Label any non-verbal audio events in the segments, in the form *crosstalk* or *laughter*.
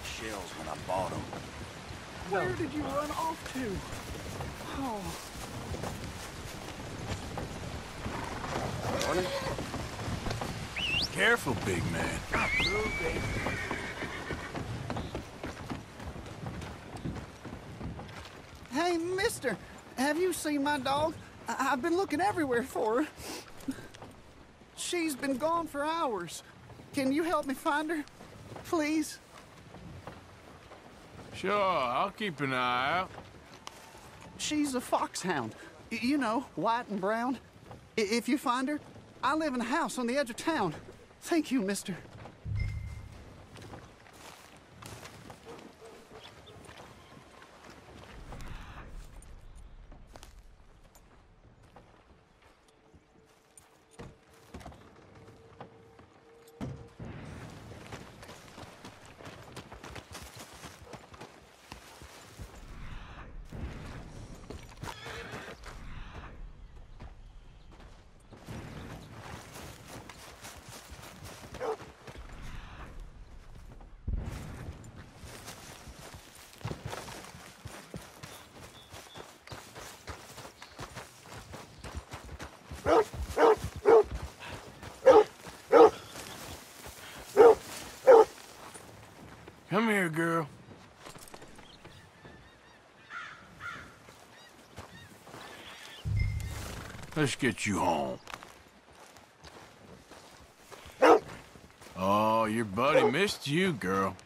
gave shells when I bought them. Where did you run off to? Oh, Morning. Careful, big man. hey, mister, have you seen my dog? I- I've been looking everywhere for her. She's been gone for hours. Can you help me find her? Please? Sure, I'll keep an eye out. She's a foxhound. You know, white and brown. If you find her, I live in a house on the edge of town. Thank you, mister. Come here, girl. Let's get you home. Oh, your buddy missed you, girl.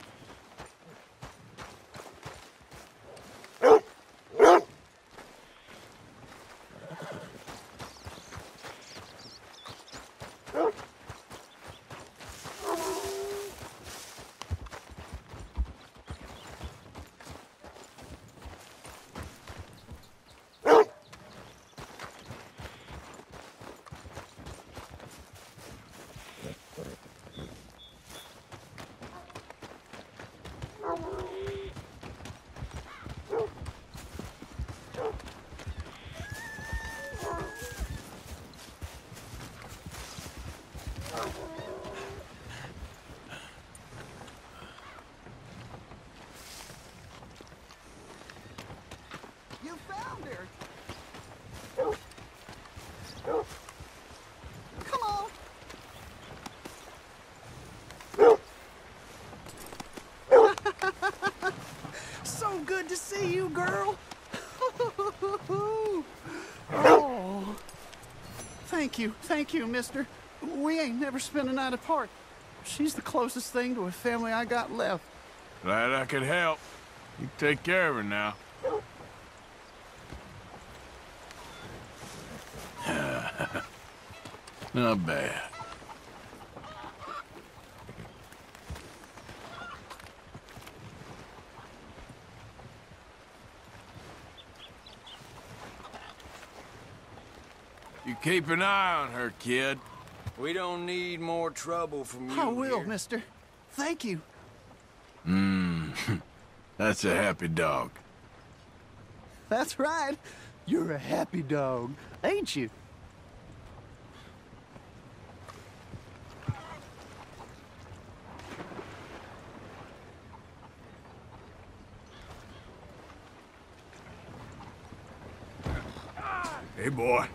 You found her. Come on. so good to see you, girl. *laughs* oh. Thank you, thank you, mister. We ain't never spent a night apart. She's the closest thing to a family I got left. Glad I could help. You take care of her now. *laughs* Not bad. You keep an eye on her, kid. We don't need more trouble from you I will, here. mister. Thank you. Mmm. *laughs* That's a happy dog. That's right. You're a happy dog, ain't you? Hey, boy.